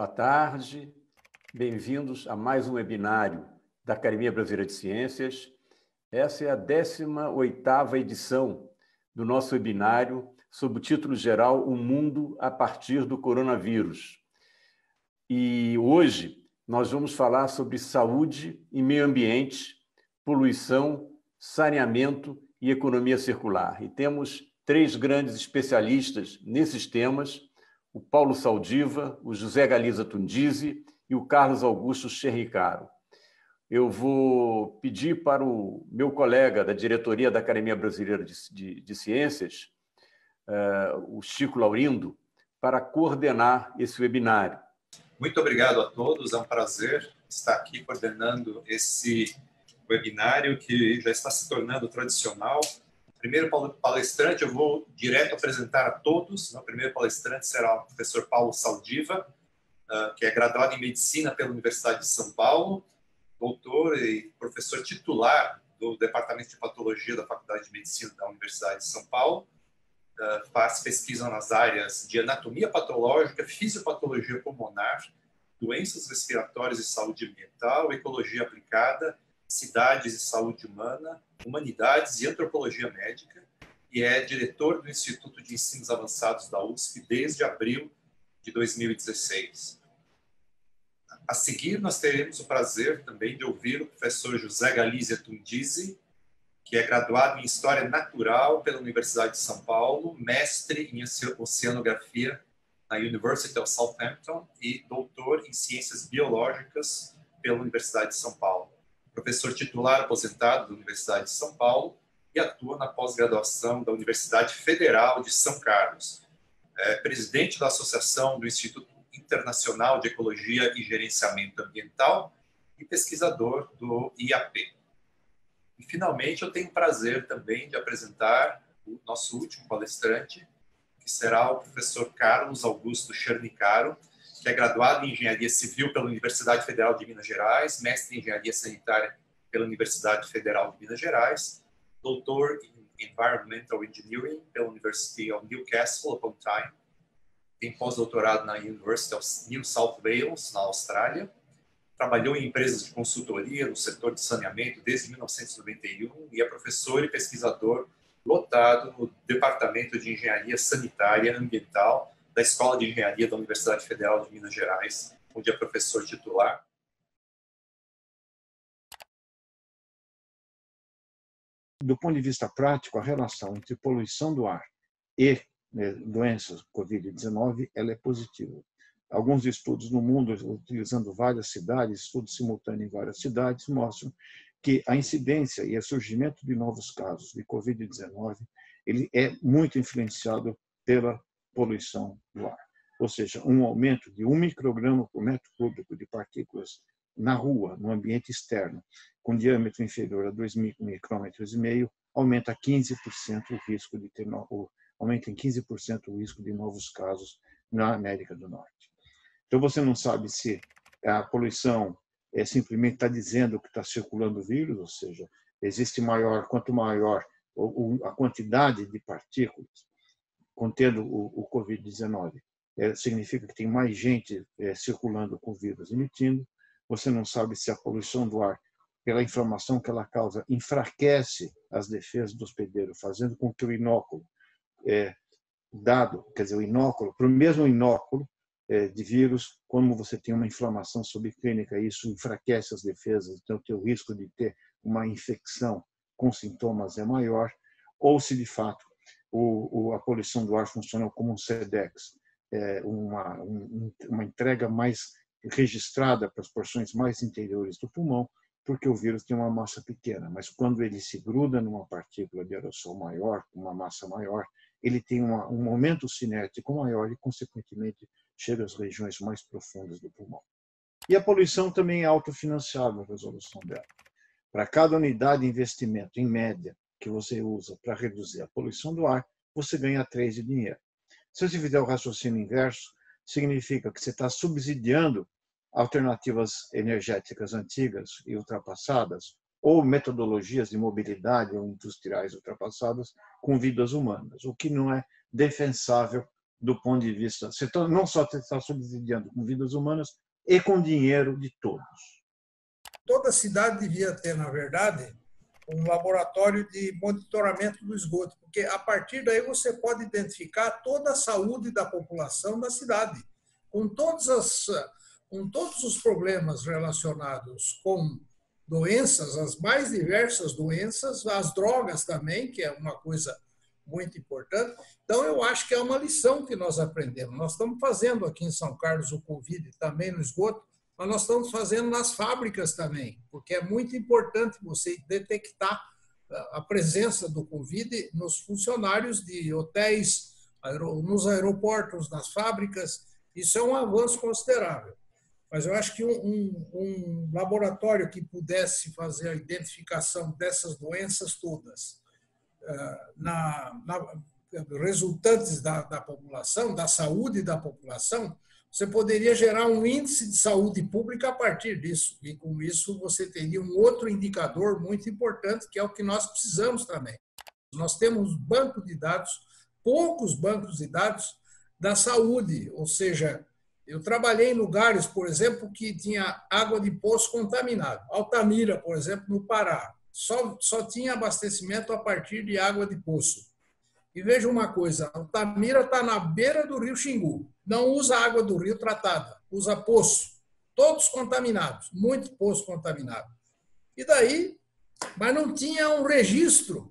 Boa tarde, bem-vindos a mais um webinário da Academia Brasileira de Ciências. Essa é a 18ª edição do nosso webinário sob o título geral O Mundo a partir do Coronavírus. E hoje nós vamos falar sobre saúde e meio ambiente, poluição, saneamento e economia circular. E temos três grandes especialistas nesses temas o Paulo Saldiva, o José Galiza Tundizi e o Carlos Augusto Cherricaro. Eu vou pedir para o meu colega da diretoria da Academia Brasileira de, de, de Ciências, uh, o Chico Laurindo, para coordenar esse webinário. Muito obrigado a todos, é um prazer estar aqui coordenando esse webinário que já está se tornando tradicional primeiro palestrante, eu vou direto apresentar a todos. O primeiro palestrante será o professor Paulo Saldiva, ah, que é graduado em Medicina pela Universidade de São Paulo, doutor e professor titular do Departamento de Patologia da Faculdade de Medicina da Universidade de São Paulo. Ah, faz pesquisa nas áreas de anatomia patológica, fisiopatologia pulmonar, doenças respiratórias e saúde ambiental, ecologia aplicada Cidades e Saúde Humana, Humanidades e Antropologia Médica e é diretor do Instituto de Ensinos Avançados da USP desde abril de 2016. A seguir, nós teremos o prazer também de ouvir o professor José Galizia Tundizi, que é graduado em História Natural pela Universidade de São Paulo, mestre em Oceanografia na University of Southampton e doutor em Ciências Biológicas pela Universidade de São Paulo professor titular aposentado da Universidade de São Paulo e atua na pós-graduação da Universidade Federal de São Carlos. É presidente da Associação do Instituto Internacional de Ecologia e Gerenciamento Ambiental e pesquisador do IAP. E, finalmente, eu tenho o prazer também de apresentar o nosso último palestrante, que será o professor Carlos Augusto Chernicaro, que é graduado em Engenharia Civil pela Universidade Federal de Minas Gerais, mestre em Engenharia Sanitária pela Universidade Federal de Minas Gerais, doutor em Environmental Engineering pela University of Newcastle upon Tyne, tem pós-doutorado na University of New South Wales, na Austrália, trabalhou em empresas de consultoria no setor de saneamento desde 1991 e é professor e pesquisador lotado no Departamento de Engenharia Sanitária Ambiental da Escola de Engenharia da Universidade Federal de Minas Gerais, onde é professor titular. Do ponto de vista prático, a relação entre poluição do ar e né, doenças Covid-19 ela é positiva. Alguns estudos no mundo, utilizando várias cidades, estudos simultâneos em várias cidades, mostram que a incidência e o surgimento de novos casos de Covid-19 ele é muito influenciado pela poluição do ar. Ou seja, um aumento de um micrograma por metro cúbico de partículas na rua, no ambiente externo, com diâmetro inferior a 2 micrômetros e meio, aumenta 15% o risco de ter aumenta em 15% o risco de novos casos na América do Norte. Então você não sabe se a poluição é simplesmente está dizendo que está circulando o vírus, ou seja, existe maior, quanto maior a quantidade de partículas, contendo o, o Covid-19. É, significa que tem mais gente é, circulando com o vírus emitindo. Você não sabe se a poluição do ar, pela inflamação que ela causa, enfraquece as defesas do hospedeiro, fazendo com que o inóculo é, dado, quer dizer, o inóculo, para o mesmo inóculo é, de vírus, como você tem uma inflamação subclínica, isso enfraquece as defesas, então o teu risco de ter uma infecção com sintomas é maior, ou se de fato o, o, a poluição do ar funciona como um SEDEX, é uma, um, uma entrega mais registrada para as porções mais interiores do pulmão, porque o vírus tem uma massa pequena, mas quando ele se gruda numa partícula de aerossol maior, com uma massa maior, ele tem uma, um momento cinético maior e, consequentemente, chega às regiões mais profundas do pulmão. E a poluição também é autofinanciável a resolução dela. Para cada unidade de investimento, em média, que você usa para reduzir a poluição do ar, você ganha 3 de dinheiro. Se você fizer o raciocínio inverso, significa que você está subsidiando alternativas energéticas antigas e ultrapassadas ou metodologias de mobilidade ou industriais ultrapassadas com vidas humanas, o que não é defensável do ponto de vista. Você tá, não só está subsidiando com vidas humanas, e com dinheiro de todos. Toda cidade devia ter, na verdade, um laboratório de monitoramento do esgoto, porque a partir daí você pode identificar toda a saúde da população da cidade, com todas as com todos os problemas relacionados com doenças, as mais diversas doenças, as drogas também, que é uma coisa muito importante. Então, eu acho que é uma lição que nós aprendemos. Nós estamos fazendo aqui em São Carlos o Covid também no esgoto, mas nós estamos fazendo nas fábricas também, porque é muito importante você detectar a presença do Covid nos funcionários de hotéis, nos aeroportos, nas fábricas. Isso é um avanço considerável. Mas eu acho que um, um, um laboratório que pudesse fazer a identificação dessas doenças todas eh, na, na, resultantes da, da população, da saúde da população, você poderia gerar um índice de saúde pública a partir disso. E com isso você teria um outro indicador muito importante, que é o que nós precisamos também. Nós temos banco de dados, poucos bancos de dados da saúde, ou seja, eu trabalhei em lugares, por exemplo, que tinha água de poço contaminada. Altamira, por exemplo, no Pará só, só tinha abastecimento a partir de água de poço. E veja uma coisa, Altamira está na beira do rio Xingu, não usa água do rio tratada, usa poço, todos contaminados, muito poço contaminado. E daí, mas não tinha um registro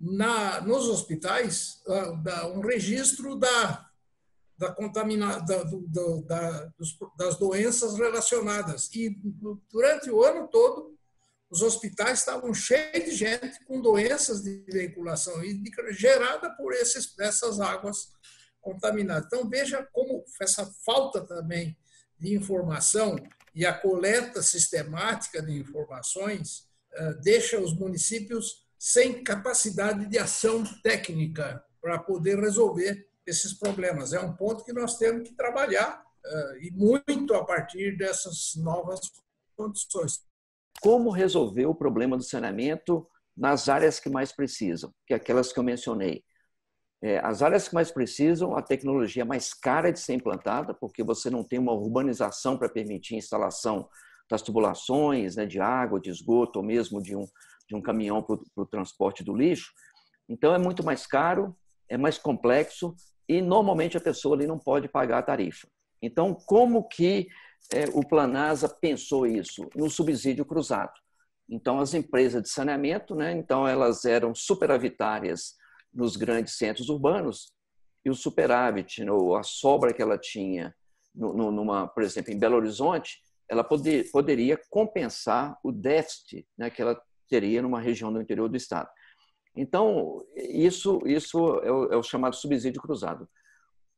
na, nos hospitais, ah, um registro da, da contamina, da, do, da, das doenças relacionadas. E durante o ano todo, os hospitais estavam cheios de gente com doenças de veiculação hídrica gerada por esses, essas águas contaminadas. Então, veja como essa falta também de informação e a coleta sistemática de informações eh, deixa os municípios sem capacidade de ação técnica para poder resolver esses problemas. É um ponto que nós temos que trabalhar eh, e muito a partir dessas novas condições como resolver o problema do saneamento nas áreas que mais precisam, que é aquelas que eu mencionei. É, as áreas que mais precisam, a tecnologia mais cara de ser implantada, porque você não tem uma urbanização para permitir a instalação das tubulações né, de água, de esgoto, ou mesmo de um, de um caminhão para o transporte do lixo. Então, é muito mais caro, é mais complexo e, normalmente, a pessoa ali não pode pagar a tarifa. Então, como que é, o Planasa pensou isso no subsídio cruzado. Então, as empresas de saneamento, né, então elas eram superavitárias nos grandes centros urbanos e o superávit, ou a sobra que ela tinha, numa, por exemplo, em Belo Horizonte, ela poder, poderia compensar o déficit né, que ela teria numa região do interior do estado. Então, isso, isso é o, é o chamado subsídio cruzado.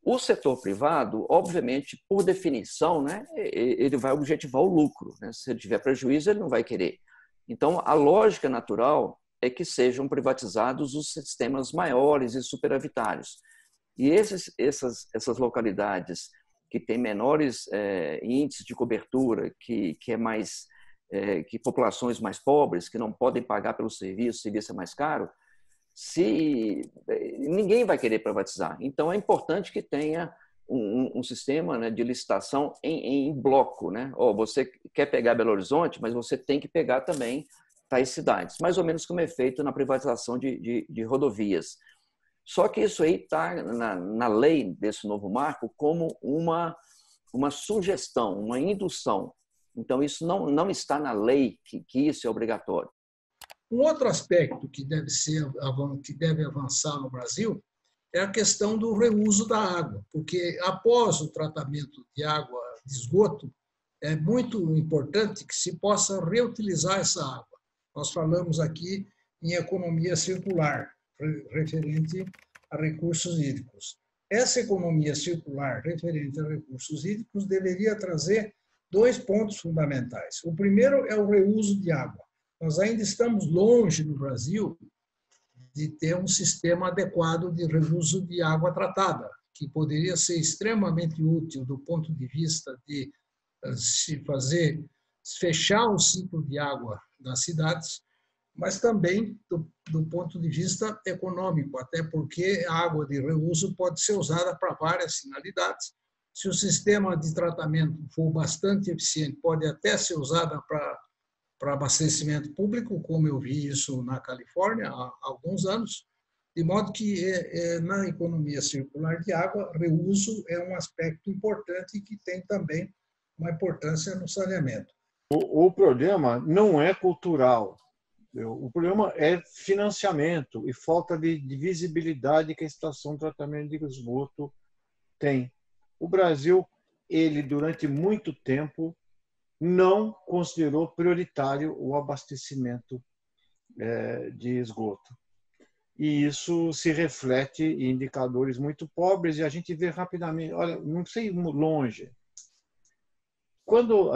O setor privado, obviamente, por definição, né, ele vai objetivar o lucro. Né? Se ele tiver prejuízo, ele não vai querer. Então, a lógica natural é que sejam privatizados os sistemas maiores e superavitários. E esses, essas, essas localidades que têm menores é, índices de cobertura, que, que é mais é, que populações mais pobres, que não podem pagar pelo serviço, o serviço é mais caro, se ninguém vai querer privatizar. Então é importante que tenha um, um sistema né, de licitação em, em bloco, né? Oh, você quer pegar Belo Horizonte, mas você tem que pegar também tais cidades, mais ou menos como é feito na privatização de, de, de rodovias. Só que isso aí está na, na lei desse novo marco como uma uma sugestão, uma indução. Então isso não não está na lei que, que isso é obrigatório. Um outro aspecto que deve, ser, que deve avançar no Brasil é a questão do reuso da água, porque após o tratamento de água de esgoto, é muito importante que se possa reutilizar essa água. Nós falamos aqui em economia circular, referente a recursos hídricos. Essa economia circular referente a recursos hídricos deveria trazer dois pontos fundamentais. O primeiro é o reuso de água. Nós ainda estamos longe no Brasil de ter um sistema adequado de reuso de água tratada, que poderia ser extremamente útil do ponto de vista de eh, se fazer fechar o ciclo de água das cidades, mas também do, do, ponto de vista econômico, até porque a água de reuso pode ser usada para várias finalidades. Se o sistema de tratamento for bastante eficiente, pode até ser usada para, para abastecimento público, como eu vi isso na Califórnia há alguns anos. De modo que é, é, na economia circular de água, reuso é um aspecto importante que tem também uma importância no saneamento. O, o problema não é cultural, o problema é financiamento e falta de, de visibilidade que a estação de tratamento de esgoto tem. O Brasil, ele durante muito tempo não considerou prioritário o abastecimento é, de esgoto e isso se reflete em indicadores muito pobres e a gente vê rapidamente, olha, não sei longe. Quando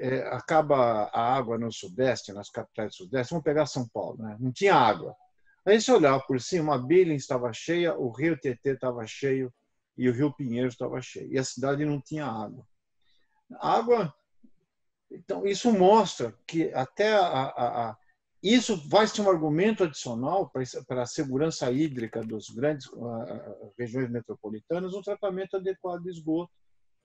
é, acaba a água no Sudeste, nas capitais do Sudeste, vamos pegar São Paulo, né? não tinha água. Aí se olhar por cima, a Billings estava cheia, o Rio Tietê estava cheio e o Rio Pinheiros estava cheio. E a cidade não tinha água. Água. Então, isso mostra que até a, a, a isso vai ser um argumento adicional para a segurança hídrica dos grandes uh, regiões metropolitanas, um tratamento adequado de esgoto,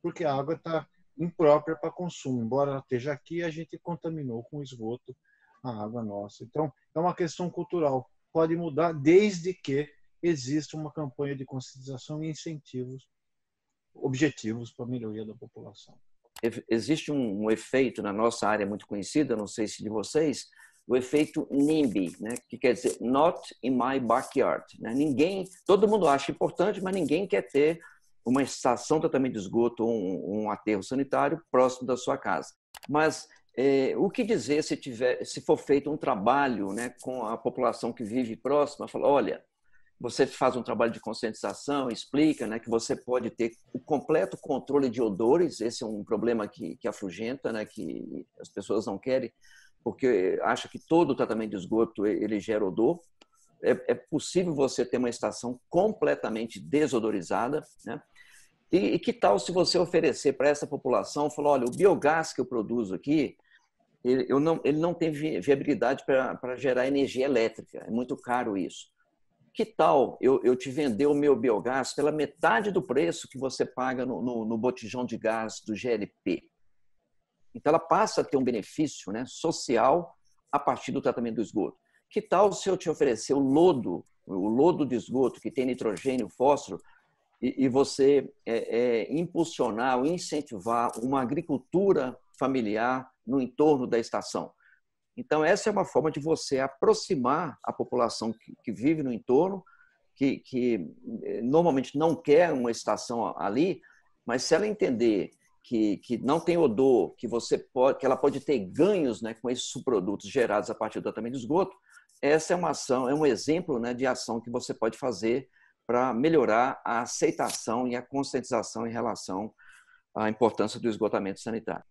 porque a água está imprópria para consumo. Embora ela esteja aqui, a gente contaminou com esgoto a água nossa. Então, é uma questão cultural. Pode mudar desde que exista uma campanha de conscientização e incentivos objetivos para a melhoria da população. Existe um, efeito na nossa área muito conhecida, não sei se de vocês, o efeito NIMBY, né? que quer dizer Not in my backyard. Né? Ninguém, todo mundo acha importante, mas ninguém quer ter uma estação de tratamento de esgoto ou um, um aterro sanitário próximo da sua casa. Mas é, o que dizer se, tiver, se for feito um trabalho né, com a população que vive próxima? Fala, olha, você faz um trabalho de conscientização, explica né, que você pode ter o completo controle de odores, esse é um problema que, que afugenta, né, que as pessoas não querem, porque acha que todo tratamento de esgoto ele gera odor. É, é possível você ter uma estação completamente desodorizada, né? E, e que tal se você oferecer para essa população, falar, olha, o biogás que eu produzo aqui, ele, eu não, ele não tem viabilidade para gerar energia elétrica, é muito caro isso. Que tal eu, eu te vender o meu biogás pela metade do preço que você paga no, no, no botijão de gás do GLP? Então, ela passa a ter um benefício né, social a partir do tratamento do esgoto. Que tal se eu te oferecer o lodo, o lodo de esgoto que tem nitrogênio, fósforo, e, e você é, é, impulsionar incentivar uma agricultura familiar no entorno da estação? Então, essa é uma forma de você aproximar a população que, que vive no entorno, que, que eh, normalmente não quer uma estação ali, mas se ela entender que, que não tem odor, que você pode, que ela pode ter ganhos né, com esses subprodutos gerados a partir do tratamento de esgoto, essa é uma ação, é um exemplo né, de ação que você pode fazer para melhorar a aceitação e a conscientização em relação à importância do esgotamento sanitário.